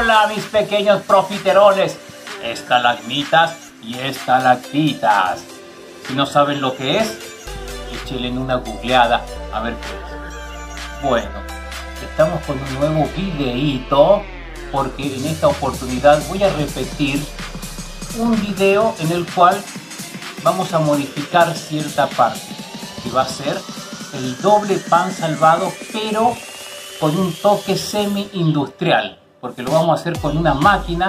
Hola mis pequeños profiteroles, estalagmitas y estalactitas. Si no saben lo que es, échenle una googleada a ver qué es. Bueno, estamos con un nuevo videíto porque en esta oportunidad voy a repetir un video en el cual vamos a modificar cierta parte que va a ser el doble pan salvado pero con un toque semi industrial porque lo vamos a hacer con una máquina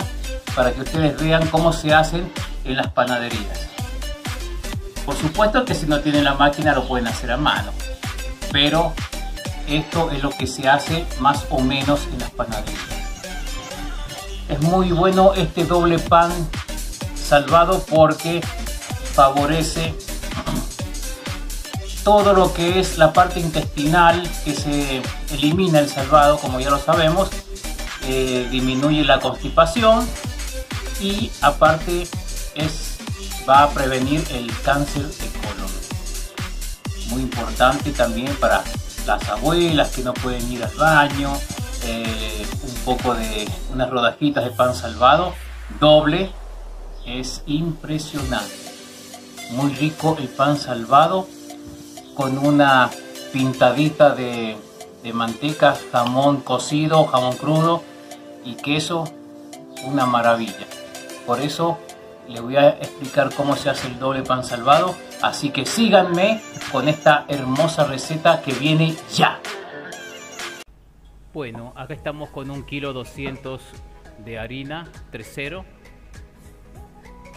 para que ustedes vean cómo se hacen en las panaderías. Por supuesto que si no tienen la máquina lo pueden hacer a mano pero esto es lo que se hace más o menos en las panaderías. Es muy bueno este doble pan salvado porque favorece todo lo que es la parte intestinal que se elimina el salvado, como ya lo sabemos, eh, disminuye la constipación y aparte es, va a prevenir el cáncer de colon. Muy importante también para las abuelas que no pueden ir al baño, eh, un poco de unas rodajitas de pan salvado, doble, es impresionante. Muy rico el pan salvado con una pintadita de, de manteca, jamón cocido, jamón crudo y queso, una maravilla. Por eso les voy a explicar cómo se hace el doble pan salvado, así que síganme con esta hermosa receta que viene ya. Bueno, acá estamos con un kilo 200 de harina 3.0,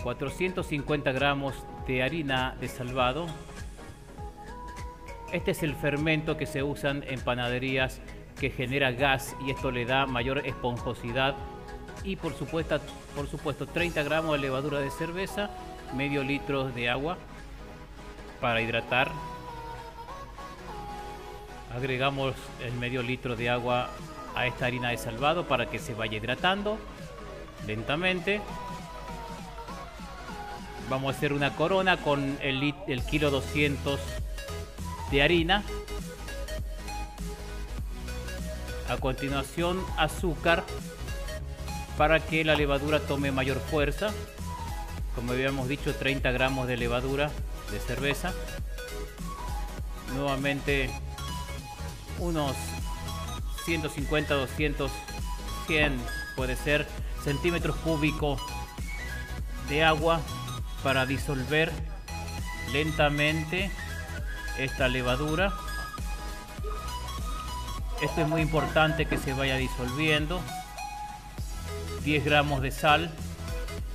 450 gramos de harina de salvado, este es el fermento que se usan en panaderías que genera gas y esto le da mayor esponjosidad. Y por supuesto, por supuesto 30 gramos de levadura de cerveza, medio litro de agua para hidratar. Agregamos el medio litro de agua a esta harina de salvado para que se vaya hidratando lentamente. Vamos a hacer una corona con el, el kilo 200 de harina. A continuación azúcar para que la levadura tome mayor fuerza. Como habíamos dicho 30 gramos de levadura de cerveza. Nuevamente unos 150, 200, 100 puede ser centímetros cúbicos de agua para disolver lentamente esta levadura. Esto es muy importante que se vaya disolviendo. 10 gramos de sal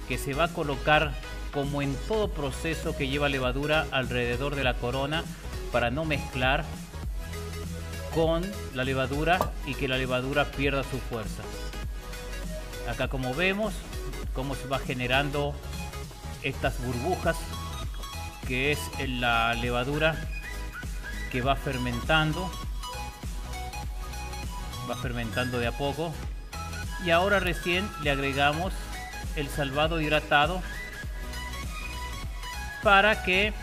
que se va a colocar como en todo proceso que lleva levadura alrededor de la corona para no mezclar con la levadura y que la levadura pierda su fuerza. Acá como vemos cómo se va generando estas burbujas que es la levadura que va fermentando. Va fermentando de a poco. Y ahora recién le agregamos el salvado hidratado para que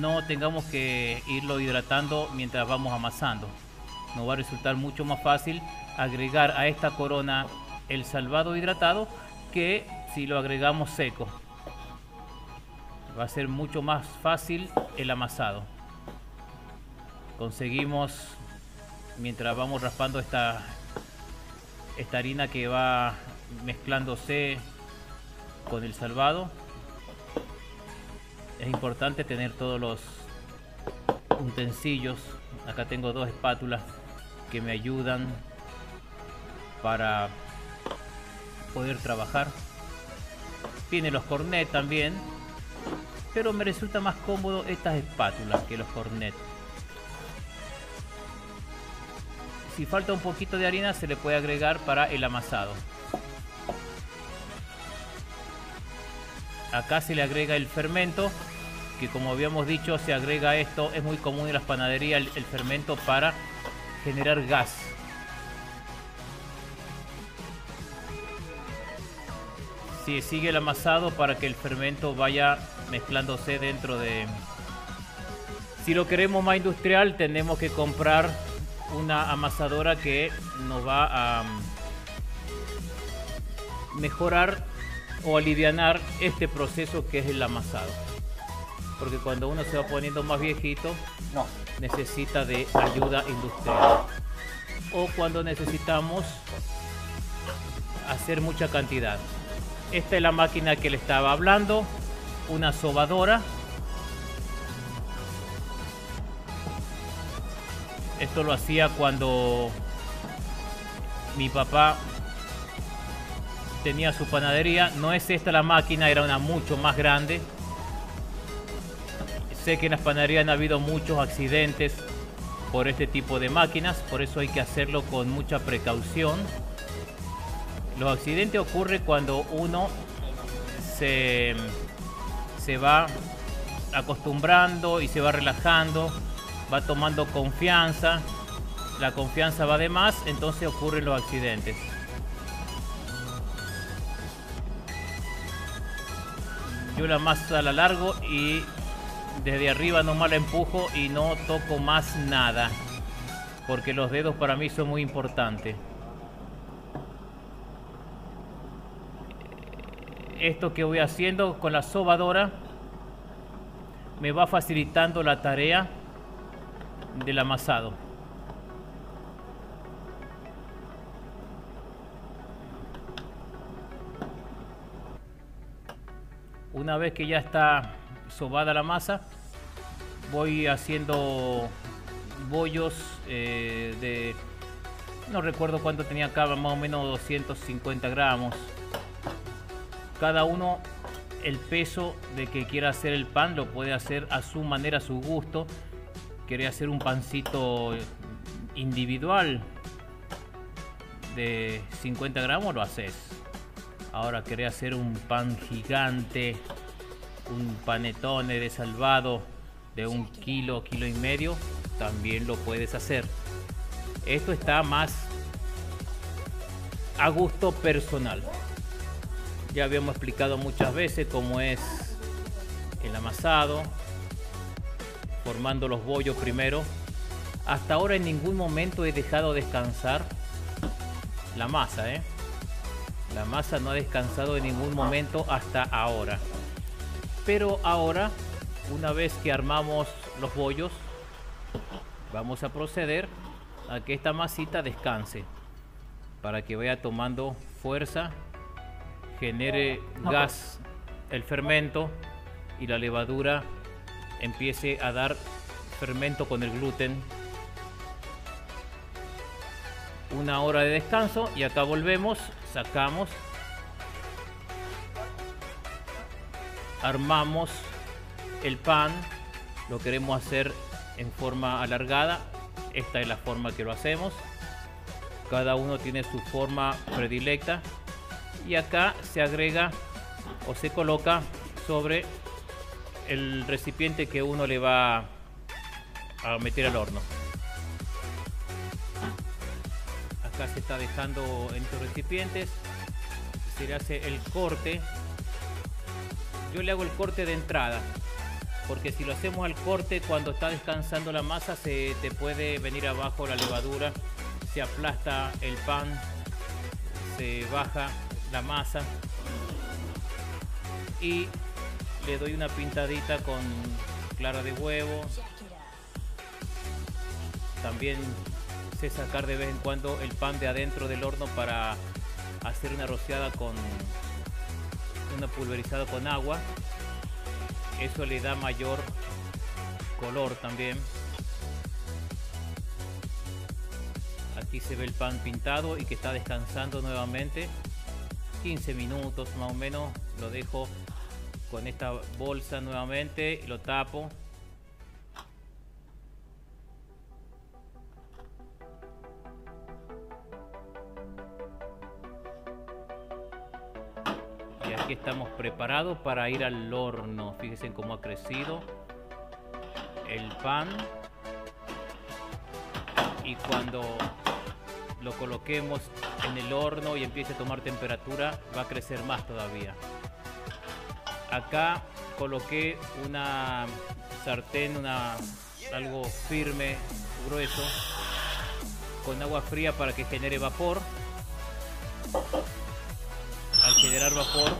no tengamos que irlo hidratando mientras vamos amasando. Nos va a resultar mucho más fácil agregar a esta corona el salvado hidratado que si lo agregamos seco. Va a ser mucho más fácil el amasado conseguimos mientras vamos raspando esta esta harina que va mezclándose con el salvado es importante tener todos los utensilios. Acá tengo dos espátulas que me ayudan para poder trabajar. Tiene los cornet también pero me resulta más cómodo estas espátulas que los cornet Si falta un poquito de harina se le puede agregar para el amasado. Acá se le agrega el fermento, que como habíamos dicho se agrega esto, es muy común en las panaderías el, fermento para generar gas. Si sigue el amasado para que el fermento vaya mezclándose dentro de... Si lo queremos más industrial tenemos que comprar una amasadora que nos va a, mejorar o aliviar este proceso que es el amasado. Porque cuando uno se va poniendo más viejito, No. necesita de ayuda industrial. O cuando necesitamos hacer mucha cantidad. Esta es la máquina que le estaba hablando, una sobadora. Esto lo hacía cuando mi papá tenía su panadería. No es esta la máquina, era una mucho más grande. Sé que en las panaderías han habido muchos accidentes por este tipo de máquinas, por eso hay que hacerlo con mucha precaución. Los accidentes ocurren cuando uno se, se va acostumbrando y se va relajando, va tomando confianza, la confianza va de más, entonces ocurren los accidentes. Yo la masa la largo y desde arriba nomás la empujo y no toco más nada. Porque los dedos para mí son muy importantes. Esto que voy haciendo con la sobadora me va facilitando la tarea del amasado. Una vez que ya está sobada la masa, voy haciendo bollos eh, de... No recuerdo cuánto tenía acá, más o menos 250 gramos. Cada uno el peso de que quiera hacer el pan lo puede hacer a su manera, a su gusto. Quiere hacer un pancito individual de 50 gramos, lo haces. Ahora querés hacer un pan gigante, un panetone de salvado de un kilo, kilo y medio, también lo puedes hacer. Esto está más a gusto personal. Ya habíamos explicado muchas veces cómo es el amasado, formando los bollos primero. Hasta ahora en ningún momento he dejado descansar la masa, ¿eh? La masa no ha descansado en ningún momento hasta ahora. Pero ahora, una vez que armamos los bollos, vamos a proceder a que esta masita descanse para que vaya tomando fuerza, genere gas el fermento y la levadura empiece a dar fermento con el gluten. Una hora de descanso y acá volvemos, sacamos, armamos el pan, lo queremos hacer en forma alargada, esta es la forma que lo hacemos, cada uno tiene su forma predilecta y acá se agrega o se coloca sobre el recipiente que uno le va a meter al horno. Acá se está dejando en estos recipientes, se le hace el corte. Yo le hago el corte de entrada, porque si lo hacemos al corte cuando está descansando la masa se te puede venir abajo la levadura, se aplasta el pan, se baja la masa y le doy una pintadita con clara de huevo. También sé sacar de vez en cuando el pan de adentro del horno para hacer una rociada con una pulverizada con agua. Eso le da mayor color también. Aquí se ve el pan pintado y que está descansando nuevamente. 15 minutos más o menos lo dejo con esta bolsa nuevamente lo tapo. Y aquí estamos preparados para ir al horno. Fíjense cómo ha crecido el pan. Y cuando lo coloquemos en el horno y empiece a tomar temperatura va a crecer más todavía acá coloqué una sartén una algo firme grueso con agua fría para que genere vapor al generar vapor.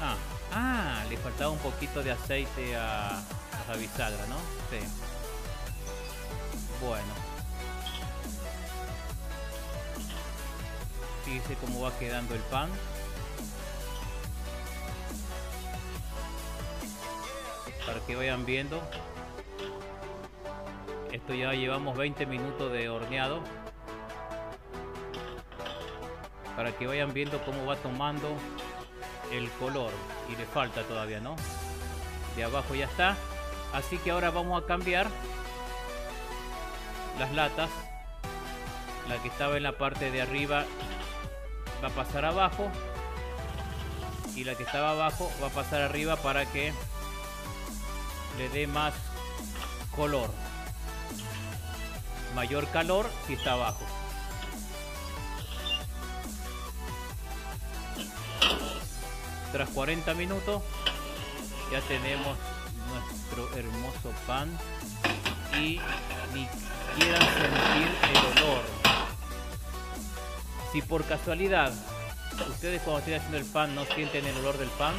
Ah, ah, le faltaba un poquito de aceite a, a la bisagra, ¿no? Sí. Bueno. Fíjese cómo va quedando el pan. Para que vayan viendo. Esto ya llevamos 20 minutos de horneado. Para que vayan viendo cómo va tomando el color. Y le falta todavía, ¿no? De abajo ya está. Así que ahora vamos a cambiar las latas. La que estaba en la parte de arriba va a pasar abajo. Y la que estaba abajo va a pasar arriba para que le dé más color. Mayor calor si está abajo. Tras 40 minutos ya tenemos nuestro hermoso pan y ni quieran sentir el olor. Si por casualidad ustedes cuando estén haciendo el pan no sienten el olor del pan,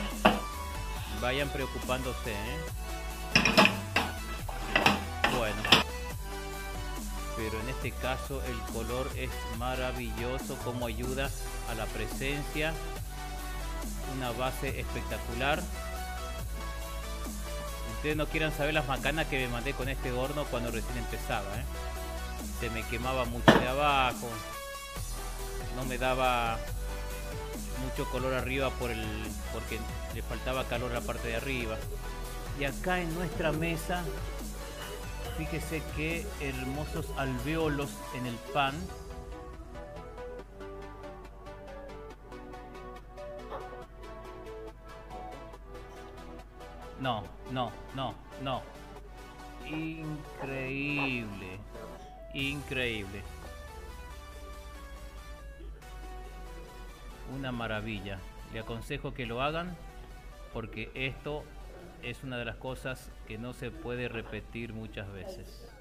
vayan preocupándose. ¿eh? Bueno, pero en este caso el color es maravilloso, como ayuda a la presencia, una base espectacular. Ustedes no quieran saber las macanas que me mandé con este horno cuando recién empezaba. ¿eh? Se me quemaba mucho de abajo, no me daba mucho color arriba por el porque le faltaba calor a la parte de arriba. Y acá en nuestra mesa Fíjese qué hermosos alveolos en el pan. No, no, no, no. Increíble. Increíble. Una maravilla. Le aconsejo que lo hagan porque esto es una de las cosas que no se puede repetir muchas veces.